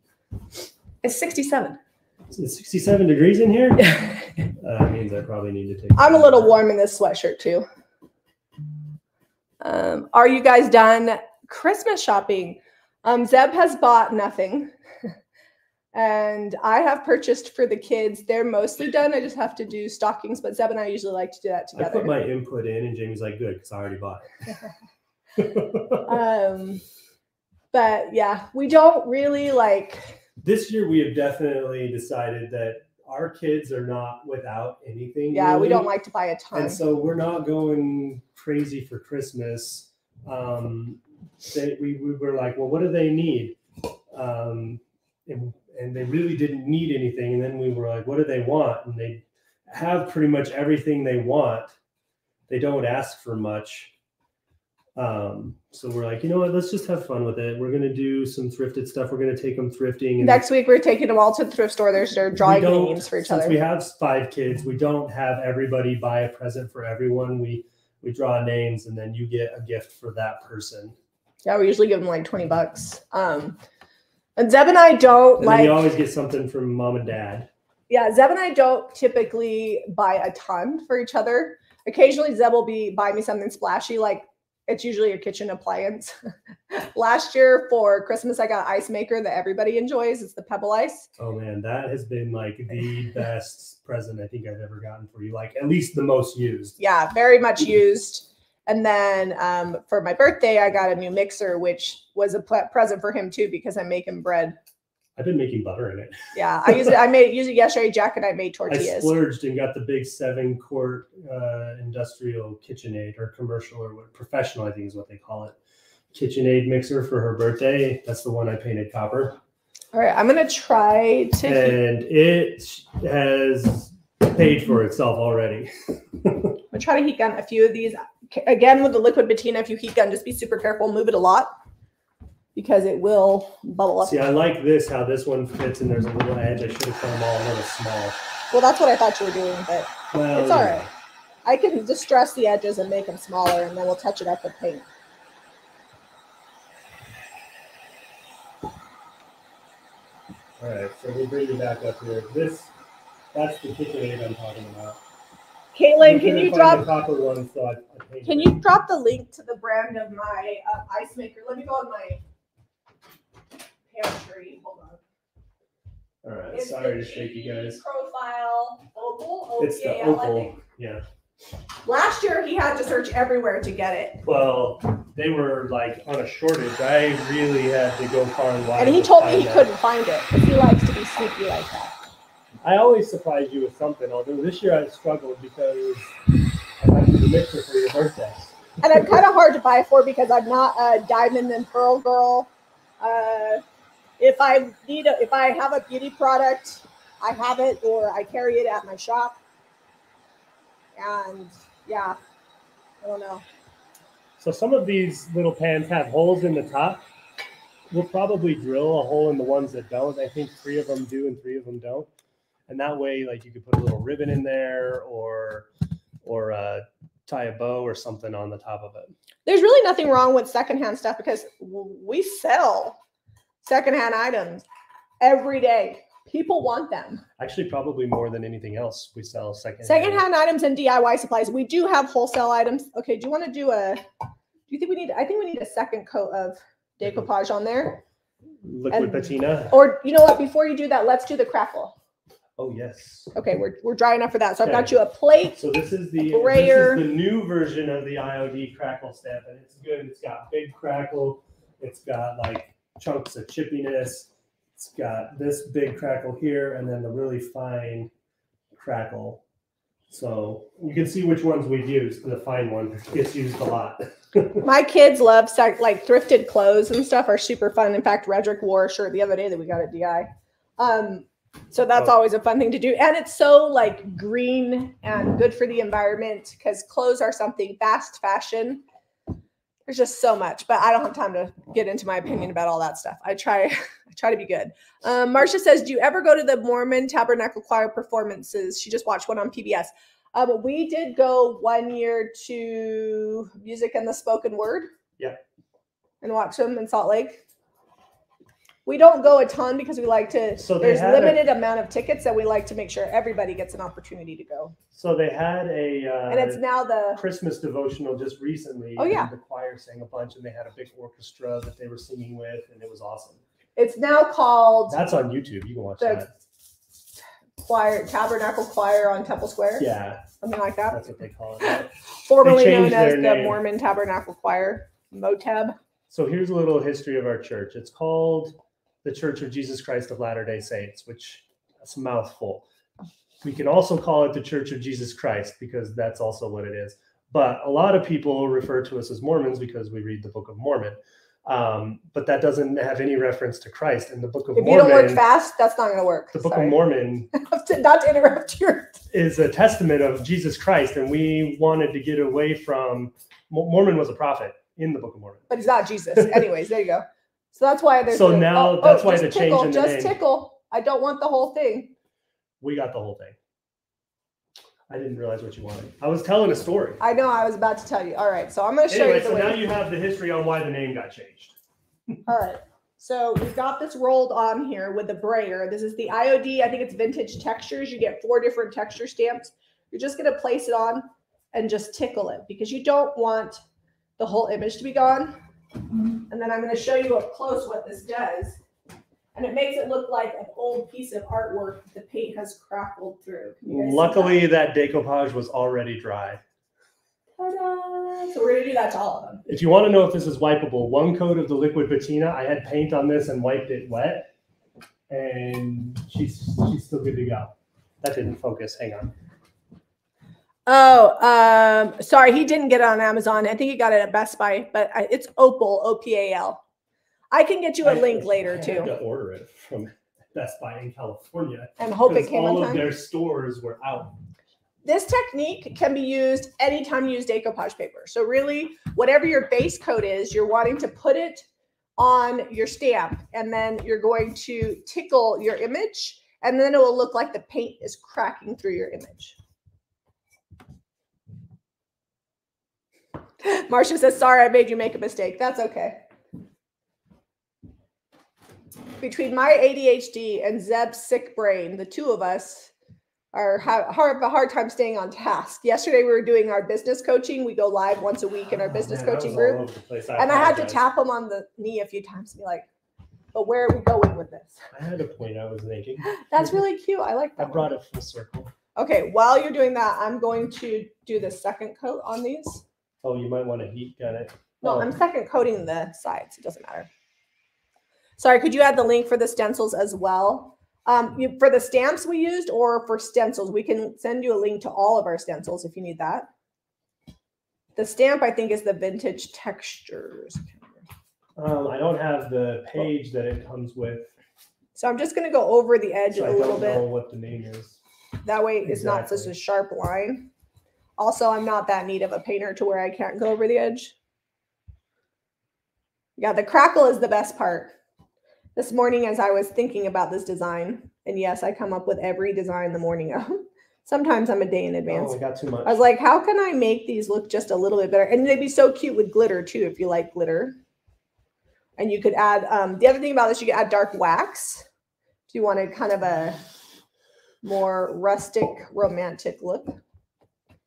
It's 67. Is it 67 degrees in here? Uh, that means I probably need to take. I'm a little warm in this sweatshirt too. Um, are you guys done Christmas shopping? Um, Zeb has bought nothing. and I have purchased for the kids. They're mostly done. I just have to do stockings, but Zeb and I usually like to do that together. I put my input in, and Jami's like, "Good, because I already bought it." um, but yeah, we don't really like. This year, we have definitely decided that our kids are not without anything. Yeah, we don't like to buy a ton. and so we're not going crazy for Christmas. Um, they, we, we were like, well, what do they need? Um, and, and they really didn't need anything. And then we were like, what do they want? And they have pretty much everything they want. They don't ask for much. Um, so we're like, you know what? Let's just have fun with it. We're gonna do some thrifted stuff. We're gonna take them thrifting. And Next week, we're taking them all to the thrift store. They're, drawing names for each since other. we have five kids, we don't have everybody buy a present for everyone. We we draw names and then you get a gift for that person. Yeah, we usually give them like 20 bucks. Um, and Zeb and I don't And like, We always get something from mom and dad. yeah, Zeb and I don't typically buy a ton for each other. Occasionally, Zeb will be buy me something splashy, like it's usually a kitchen appliance. Last year for Christmas, I got an ice maker that everybody enjoys. It's the Pebble Ice. Oh man, that has been like the best present I think I've ever gotten for you. Like at least the most used. Yeah, very much used. And then um, for my birthday, I got a new mixer, which was a present for him too because I'm making bread. I've been making butter in it. Yeah, I used it. I made used it yesterday. Jack and I made tortillas. I splurged and got the big seven quart uh, industrial KitchenAid or commercial or what professional I think is what they call it. KitchenAid mixer for her birthday. That's the one I painted copper. All right, I'm gonna try to. and it has paid for itself already. I'm gonna try to heat gun a few of these. Again, with the liquid patina, if you heat gun, just be super careful. Move it a lot because it will bubble up. See, I like this how this one fits and there's a little edge. I should have cut them all a little small. Well, that's what I thought you were doing, but Well, it's all right. I can distress the edges and make them smaller, and then we'll touch it up with paint. All right, so we'll bring you back up here. This, that's the KitchenAid I'm talking about. Caitlin, can you drop? the one? So I, I Can it. you drop the link to the brand of my uh, ice maker? Let me go on my pantry. Hold on. All right, It's sorry the to shake you guys. Profile opal. It's the OPAL, I opal. think. Yeah. Last year he had to search everywhere to get it, Well, they were like on a shortage. I really had to go far and wide. and he to told me find he that. couldn't find it. He likes to be sneaky like that. I always surprise you with something. Although this year I struggled because I got you the mixer for your birthday. and I'm kind of hard to buy for because I'm not a diamond and pearl girl. Uh, if I need a, if I have a beauty product, I have it or I carry it at my shop. And yeah, I don't know. So some of these little pans have holes in the top. We'll probably drill a hole in the ones that don't. I think three of them do and three of them don't. And that way, like you could put a little ribbon in there or or uh, tie a bow or something on the top of it. There's really nothing wrong with secondhand stuff because we sell secondhand items every day. People want them. Actually, probably more than anything else, we sell second. Secondhand items and DIY supplies. We do have wholesale items. Okay, do you want to do a? Do you think we need? I think we need a second coat of decoupage on there. Liquid and- patina. Or you know what? Before you do that, let's do the crackle. Oh yes. Okay, we're we're dry enough for that. So I've got you a plate. So this is the Brayer. this is the new version of the IOD crackle stamp, and it's good. It's got big crackle. It's got like chunks of chippiness. It's got this big crackle here, and then the really fine crackle. So you can see which ones we've used. The fine one gets used a lot. My kids love like thrifted clothes and stuff are super fun. In fact, Redrick wore a shirt the other day that we got at DI. Um, so that's Oh. always a fun thing to do, and it's so like green and good for the environment because clothes are something fast fashion. There's just so much, but I don't have time to get into my opinion about all that stuff. I try, I try to be good. Um, Marcia says, "Do you ever go to the Mormon Tabernacle Choir performances?" She just watched one on PBS. Um, we did go one year to Music and the Spoken Word. Yeah. And watch them in Salt Lake. We don't go a ton because we like to. So there's had a- limited amount of tickets that we like to make sure everybody gets an opportunity to go. So they had a uh, And it's now the Christmas devotional just recently. Oh, yeah. The choir sang a bunch, and they had a big orchestra that they were singing with, and it was awesome. it's now called That's on YouTube. You can watch that. Choir Tabernacle Choir on Temple Square, Yeah, something like that. that's what they call it. Formerly known as the name. Mormon Tabernacle Choir, MOTEB. So here's a little history of our church. It's called the Church of Jesus Christ of Latter-day Saints, which that's a mouthful. We can also call it the Church of Jesus Christ because that's also what it is. But a lot of people refer to us as Mormons because we read the Book of Mormon. Um, but that doesn't have any reference to Christ. In the Book of Mormon. If you don't work fast, that's not going to work. the Book Sorry. of Mormon Not to interrupt you. is a testament of Jesus Christ, and we wanted to get away from Mormon was a prophet in the Book of Mormon. but he's not Jesus. Anyways, there you go. So that's why there's So the- now oh, oh, that's why just the change tickle, in the just name. tickle. I don't want the whole thing. We got the whole thing. I didn't realize what you wanted. I was telling a story. I know I was about to tell you. All right, so I'm going to show Anyway, you the so way. now you have the history on why the name got changed. All right. So we've got this rolled on here with the brayer. This is the IOD. I think it's vintage textures. You get four different texture stamps. You're just going to place it on and just tickle it because you don't want the whole image to be gone. And then I'm going to show you up close what this does. And it makes it look like an old piece of artwork the paint has crackled through. Can you guys see that? Luckily, that decoupage was already dry. Ta-da! So we're going to do that to all of them. If you want to know if this is wipeable, one coat of the liquid patina, I had paint on this and wiped it wet, and she's she's still good to go. That didn't focus. Hang on. Oh, um, sorry, he didn't get it on Amazon. I think he got it at Best Buy, but I, it's Opal, O P A L. I can get you a I- link later too, to order it from Best Buy in California and hope it because came all of time. their stores were out. This technique can be used anytime you use decoupage paper. So really, whatever your base coat is, you're wanting to put it on your stamp, and then you're going to tickle your image, and then it will look like the paint is cracking through your image. Marcia says, sorry, I made you make a mistake. That's okay. Between my ADHD and Zeb's sick brain, the two of us are have a hard time staying on task. Yesterday, we were doing our business coaching. We go live once a week in our Oh, business man, coaching group. place. And I had to tap him on the knee a few times and be like, but where are we going with this? I had a point I was making. That's really cute. I like that. I brought one. it full circle. Okay, while you're doing that, I'm going to do the second coat on these. Oh, you might want to heat gun it. No, Oh, I'm second coating the sides. It doesn't matter. Sorry, could you add the link for the stencils as well? Um, you, for the stamps we used or for stencils, we can send you a link to all of our stencils if you need that. The stamp, I think, is the vintage textures. Um, I don't have the page that it comes with, So I'm just going to go over the edge so a I little don't bit. know what the name is. That way it's not such a sharp line. Also, I'm not that neat of a painter to where I can't go over the edge. Yeah, the crackle is the best part. This morning, as I was thinking about this design, and yes, I come up with every design the morning of. Sometimes I'm a day in advance. Oh, I got too much. I was like, how can I make these look just a little bit better? And they'd be so cute with glitter too, if you like glitter. And you could add um, the other thing about this, you could add dark wax. If you wanted kind of a more rustic, romantic look,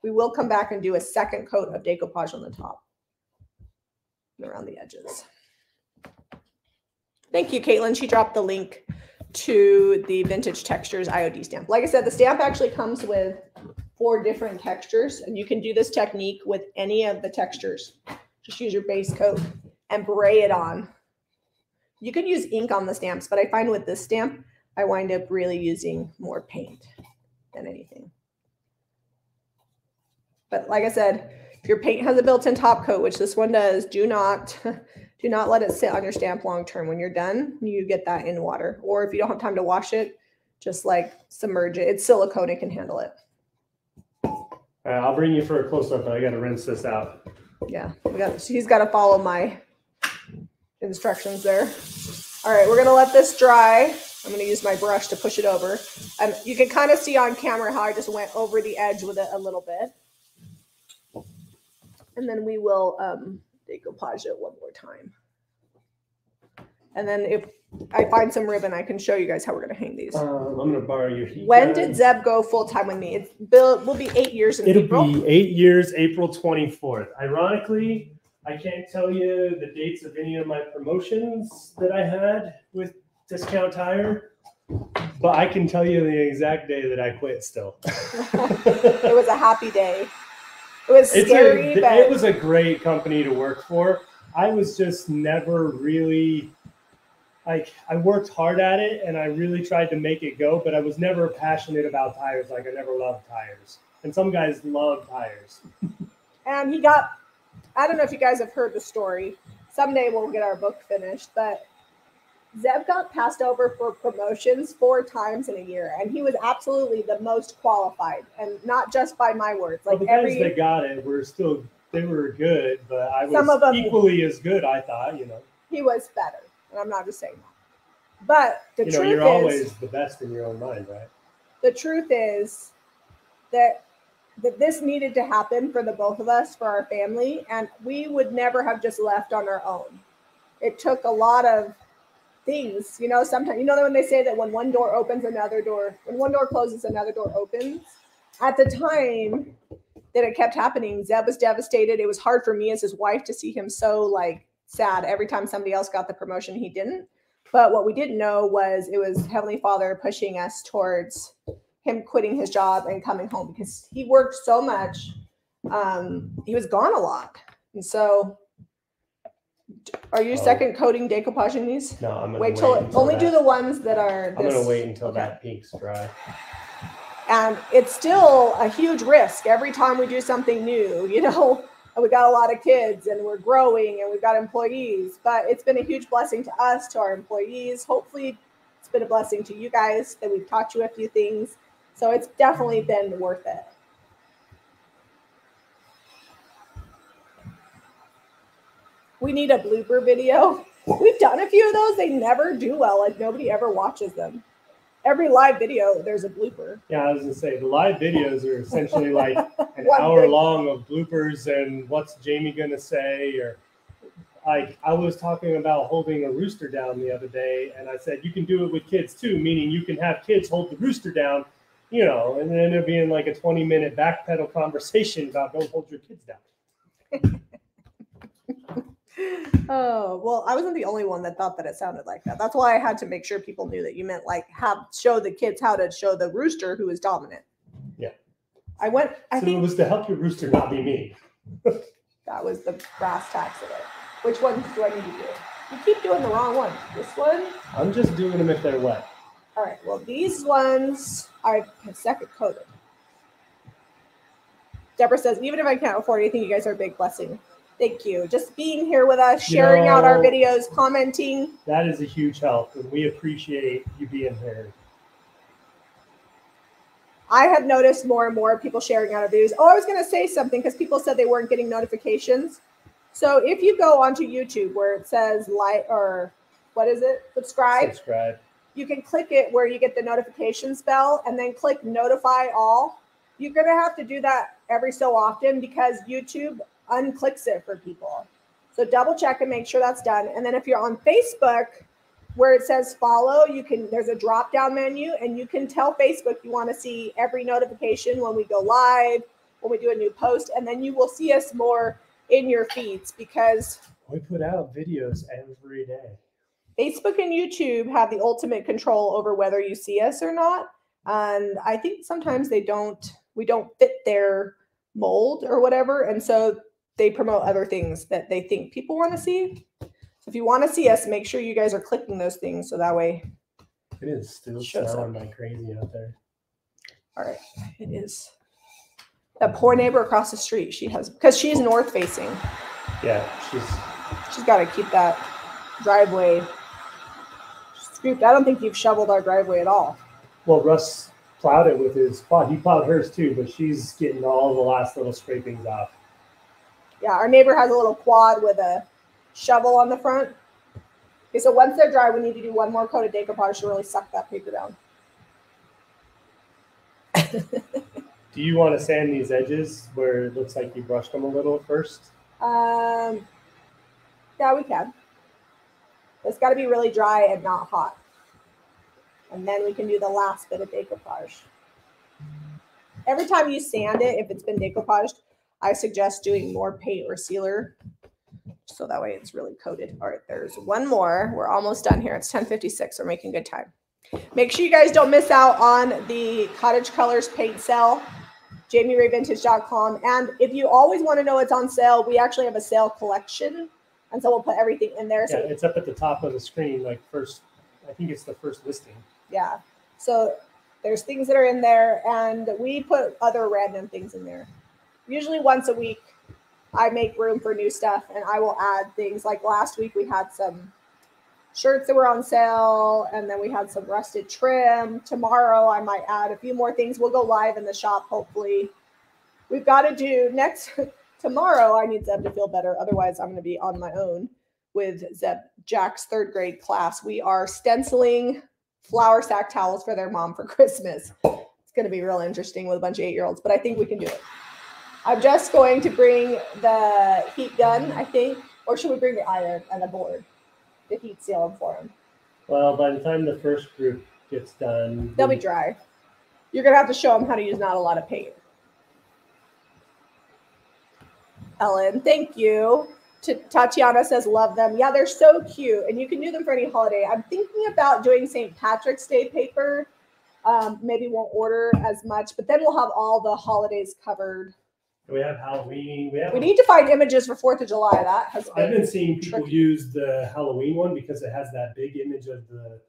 we will come back and do a second coat of decoupage on the top and around the edges. Thank you, Caitlin. She dropped the link to the Vintage Textures IOD stamp. Like I said, the stamp actually comes with four different textures, and you can do this technique with any of the textures. Just use your base coat and bray it on. You could use ink on the stamps, but I find with this stamp, I wind up really using more paint than anything. But like I said, if your paint has a built-in top coat, which this one does, do not do not let it sit on your stamp long term. When you're done, you get that in water. Or if you don't have time to wash it, just like submerge it. It's silicone, it can handle it. Uh, I'll bring you for a close up, but I got to rinse this out. Yeah, we got. He's got to follow my instructions there. All right, we're gonna let this dry. I'm gonna use my brush to push it over. And you can kind of see on camera how I just went over the edge with it a little bit. And then we will um, decoupage it one more time. And then if I find some ribbon, I can show you guys how we're gonna hang these. Um, I'm gonna borrow your heat. When did Zeb go full time with me? It's Bill will be eight years in It'll April. be eight years, April 24th. Ironically, I can't tell you the dates of any of my promotions that I had with Discount Tire, but I can tell you the exact day that I quit still. it was a happy day. It was It's scary, a, but it was a great company to work for. I was just never really like I worked hard at it and I really tried to make it go, but I was never passionate about tires. Like I never loved tires. And some guys love tires. and um, he got I don't know if you guys have heard the story. Someday we'll get our book finished, but Zeb got passed over for promotions four times in a year, and he was absolutely the most qualified, and not just by my words. Well, Like the guys that got it were still they were good, but I Some of was them- equally as good. I thought, you know, he was better, and I'm not just saying that. But the you know, truth you're is, always the best in your own mind, right? the truth is that that this needed to happen for the both of us for our family and we would never have just left on our own it took a lot of things you know sometimes you know when they say that when one door opens another door when one door closes another door opens at the time that it kept happening zeb was devastated it was hard for me as his wife to see him so like sad every time somebody else got the promotion he didn't but what we didn't know was it was heavenly father pushing us towards him quitting his job and coming home because he worked so much. Um, he was gone a lot. And so are you Oh. second coating decoupaging these? No, I'm gonna Wait till until only do that- the ones that are I'm gonna wait until okay. that pink's dry. and it's still a huge risk every time we do something new, you know. And we got a lot of kids and we're growing and we've got employees, but it's been a huge blessing to us, to our employees. Hopefully, it's been a blessing to you guys that we've taught you a few things. So it's definitely been worth it. We need a blooper video. We've done a few of those. They never do well. Like nobody ever watches them. Every live video, there's a blooper. Yeah, I was gonna say the live videos are essentially like an hour big- long of bloopers and what's Jami gonna say or like I was talking about holding a rooster down the other day and I said you can do it with kids too, meaning you can have kids hold the rooster down, you know, and then it'll be in like a 20 minute backpedal conversation about don't hold your kids down. Oh, well, I wasn't the only one that thought that it sounded like that. That's why I had to make sure people knew that you meant like have show the kids how to show the rooster who is dominant. Yeah. I went, I so it was to help your rooster not be me. that was the brass tacks of it. Which ones do I need to do? You keep doing the wrong one. This one? I'm just doing them if they're wet. All right. Well, these ones are second coated. Deborah says, even if I can't afford anything, you guys are a big blessing. Thank you. Just being here with us, You sharing out our videos, commenting. That is a huge help and we appreciate you being here. I have noticed more and more people sharing out our videos. Oh, I was going to say something because people said they weren't getting notifications. So if you go onto YouTube where it says like or what is it? Subscribe. Subscribe. you can click it where you get the notifications bell and then click notify all. You're going to have to do that every so often because YouTube unclicks it for people. So double check and make sure that's done. And then if you're on Facebook, where it says follow, you can there's a drop down menu and you can tell Facebook you want to see every notification when we go live, when we do a new post, and then you will see us more in your feeds because We put out videos every day. Facebook and YouTube have the ultimate control over whether you see us or not. And I think sometimes they don't, we don't fit their mold or whatever. And so they promote other things that they think people want to see. So if you want to see us, make sure you guys are clicking those things so that way, It is still snowing like crazy out there. all right, it is. That poor neighbor across the street, she has, because she's north facing, Yeah, she's she's got to keep that driveway scooped. I don't think you've shoveled our driveway at all. well. Russ plowed it with his quad. He plowed hers too, but she's getting all the last little scrapings off. Yeah, our neighbor has a little quad with a shovel on the front. Okay, so once they're dry, we need to do one more coat of decoupage to really suck that paper down. Do you want to sand these edges where it looks like you brushed them a little first? Um, yeah, we can. It's got to be really dry and not hot. And then we can do the last bit of decoupage. Every time you sand it, if it's been decoupaged, I suggest doing more paint or sealer. So that way it's really coated. All right, there's one more. We're almost done here. It's 1056. We're making good time. Make sure you guys don't miss out on the Cottage Colors paint sale jamirayvintage.com. And if you always want to know what's on sale, we actually have a sale collection. And so we'll put everything in there. Yeah, So it's up at the top of the screen, like first. I think it's the first listing. yeah. So there's things that are in there and we put other random things in there. Usually once a week, I make room for new stuff and I will add things like last week we had some shirts that were on sale and then we had some rusted trim. Tomorrow I might add a few more things. We'll go live in the shop hopefully. We've got to do next tomorrow I need Zeb to feel better. Otherwise I'm going to be on my own with Zeb Jack's third grade class. We are stenciling flour sack towels for their mom for Christmas. It's going to be real interesting with a bunch of eight year olds, but I think we can do it. I'm just going to bring the heat gun, I think, or should we bring the iron and the board to heat seal them for them? Well, by the time the first group gets done, They'll be dry. You're going to have to show them how to use not a lot of paint. Ellen, thank you. T- Tatiana says, love them. Yeah, they're so cute. And you can do them for any holiday. I'm thinking about doing St. Patrick's Day paper. Um, maybe won't order as much, but then we'll have all the holidays covered. We have Halloween. We have. We need to find images for Fourth of July. That has Been I've been seeing people tricky. use the Halloween one because it has that big image of the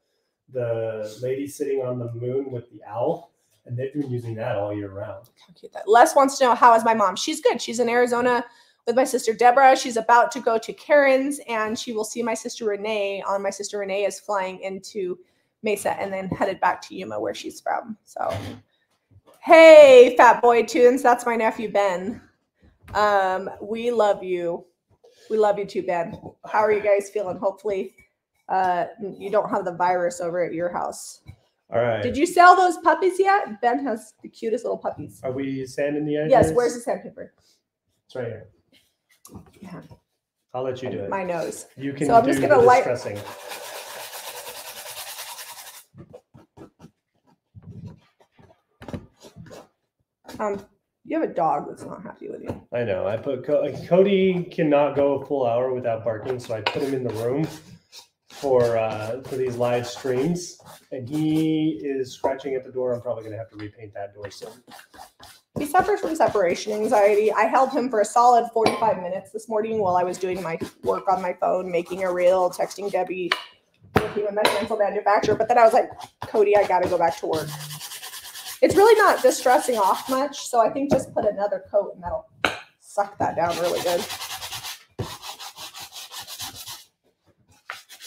the lady sitting on the moon with the owl, and they've been using that all year round. how cute that. Les wants to know how is my mom? She's good. She's in Arizona with my sister Deborah. She's about to go to Karen's and she will see my sister Renee. On my sister Renee is flying into Mesa and then headed back to Yuma where she's from. So, hey, Fat Boy Tunes, that's my nephew Ben. Um, we love you. We love you too, Ben. How are you guys feeling? Hopefully, uh, you don't have the virus over at your house. All right. Did you sell those puppies yet? Ben has the cutest little puppies. Are we sanding the edges? Yes, where's the sandpaper? It's right here. Yeah. I'll let you do it. My nose. You can So I'm do just gonna light- Um, you have a dog that's not happy with you. I know. I put Co- Cody cannot go a full hour without barking, so I put him in the room for uh, for these live streams, and he is scratching at the door. I'm probably gonna have to repaint that door soon. He suffers from separation anxiety. I held him for a solid 45 minutes this morning while I was doing my work on my phone, making a reel, texting Debbie, working with my pencil manufacturer. But then I was like, Cody, I got to go back to work. It's really not distressing off much. So I think just put another coat and that'll suck that down really good.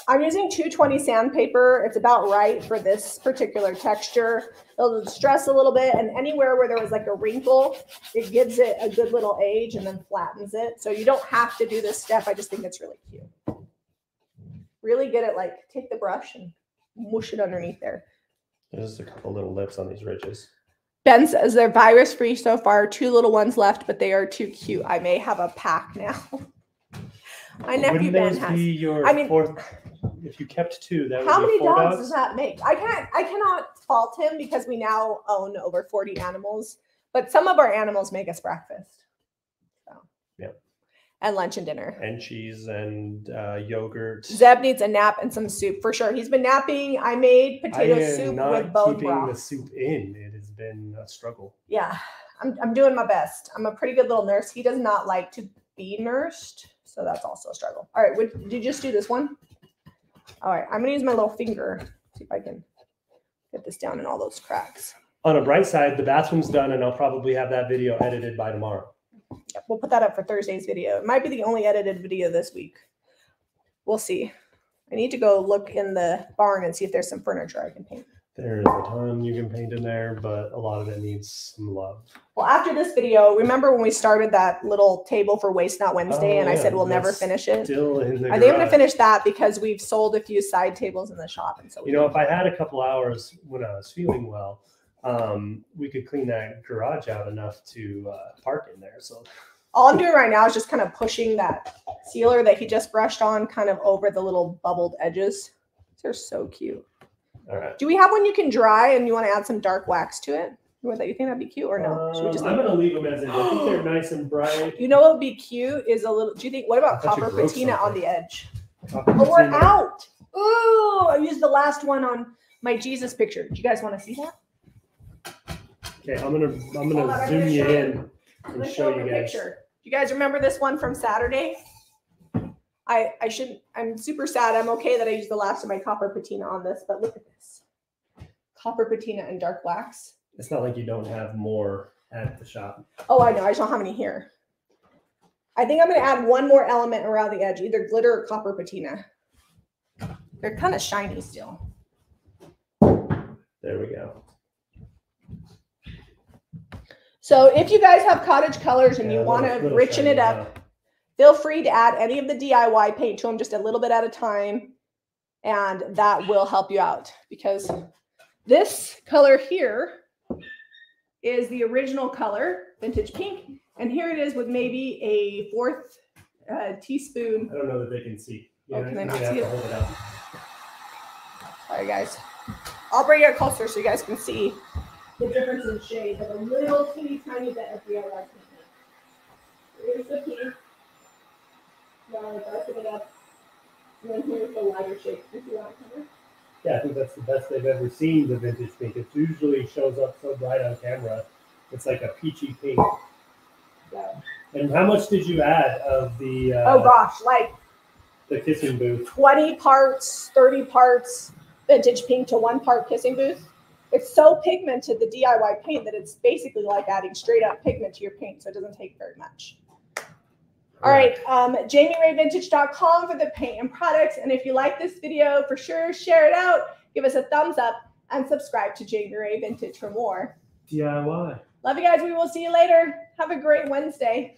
I'm using 220 sandpaper. It's about right for this particular texture. It'll distress a little bit, and anywhere where there was like a wrinkle, it gives it a good little age and then flattens it. So you don't have to do this step. I just think it's really cute. Really get it like take the brush and mush it underneath there. There's just a couple little lips on these ridges. Ben says they're virus free so far. Two little ones left, but they are too cute. I may have a pack now. My nephew Wouldn't Ben those has. be your I mean- fourth if you kept two, that How would be many four dogs, dogs. does that make? I can't I cannot fault him because we now own over 40 animals, but some of our animals make us breakfast. And lunch and dinner. and cheese and uh, yogurt. Zeb needs a nap and some soup for sure. He's been napping. I made potato I am soup not with bone keeping broth. the soup in. It has been a struggle. Yeah, I'm, I'm doing my best. I'm a pretty good little nurse. He does not like to be nursed, so that's also a struggle. All right, would, did you just do this one? All right, I'm gonna use my little finger. See if I can get this down in all those cracks. On a bright side, the bathroom's done, and I'll probably have that video edited by tomorrow. We'll put that up for Thursday's video. It might be the only edited video this week. We'll see. I need to go look in the barn and see if there's some furniture I can paint. There's a ton you can paint in there, but a lot of it needs some love. Well, after this video, remember when we started that little table for Waste Not Wednesday, Oh, and I oh, said we'll never finish it? Still in the I think I'm gonna finish that because we've sold a few side tables in the shop, and so we You know, if I had a couple hours when I was feeling well, um, we could clean that garage out enough to uh, park in there. So all I'm doing right now is just kind of pushing that sealer that he just brushed on kind of over the little bubbled edges. They're so cute. all right. Do we have one you can dry and you want to add some dark wax to it? Would that you think that'd be cute or no? Should we Um, just I'm gonna leave them as is. I think they're nice and bright. You know what would be cute is a little. Do you think? What about I thought you copper patina on the edge? Copper Oh, we're out. Ooh, I used the last one on my Jesus picture. Do you guys want to see that? Okay, I'm gonna I'm gonna zoom gonna you in and gonna show you guys. picture. Do you guys remember this one from Saturday? I I shouldn't. I'm super sad. I'm okay that I used the last of my copper patina on this, but look at this. Copper patina and dark wax. It's not like you don't have more at the shop. Oh, I know. I just don't have any here. I think I'm going to add one more element around the edge, either glitter or copper patina. They're kind of shiny still. There we go. So if you guys have cottage colors and Yeah, you want to richen it up, now. feel free to add any of the DIY paint to them just a little bit at a time. And that will help you out because this color here is the original color, vintage pink. And here it is with maybe a fourth uh, teaspoon. I don't know that they can see. Oh, can they not see it? it. Sorry, guys. I'll bring it closer so you guys can see the difference in shade of a little teeny tiny bit of paint. Here's the pink. Now darken it up. And then here's the lighter shade. If you want to cover. Yeah, I think that's the best they've ever seen the vintage pink. It usually shows up so bright on camera. It's like a peachy pink. Yeah. And how much did you add of the uh, Oh gosh, like the kissing booth? 20 parts, 30 parts vintage pink to one part kissing booth. It's so pigmented, the DIY paint, that it's basically like adding straight up pigment to your paint, so it doesn't take very much. All right, um, JamiRayVintage.com for the paint and products. And if you like this video, for sure, share it out, give us a thumbs up, and subscribe to Jami Ray Vintage for more. DIY. Love you guys. We will see you later. Have a great Wednesday.